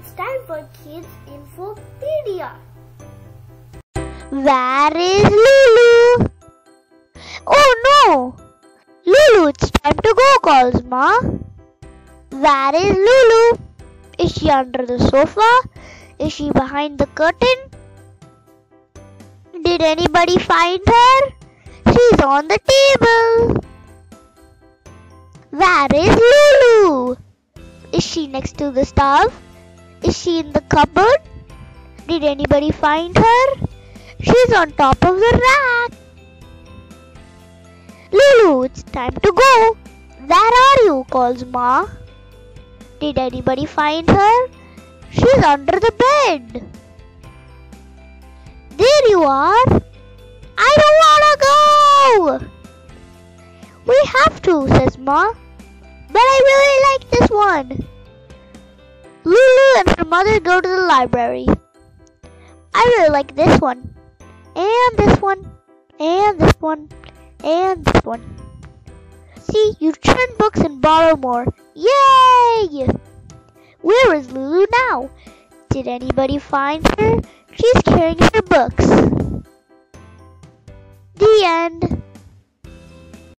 It's time for Kids Infopedia. Where is Lulu? Oh no! Lulu, it's time to go, calls Ma. Where is Lulu? Is she under the sofa? Is she behind the curtain? Did anybody find her? She's on the table. Where is Lulu? Is she next to the stove? Is she in the cupboard? Did anybody find her? She's on top of the rack. Lulu, it's time to go. Where are you? calls Ma. Did anybody find her? She's under the bed. There you are. I don't wanna go. We have to, says Ma. But I really like this one. And her mother go to the library. I really like this one. And this one. And this one. And this one. See, you turn books and borrow more. Yay! Where is Lulu now? Did anybody find her? She's carrying her books. The end.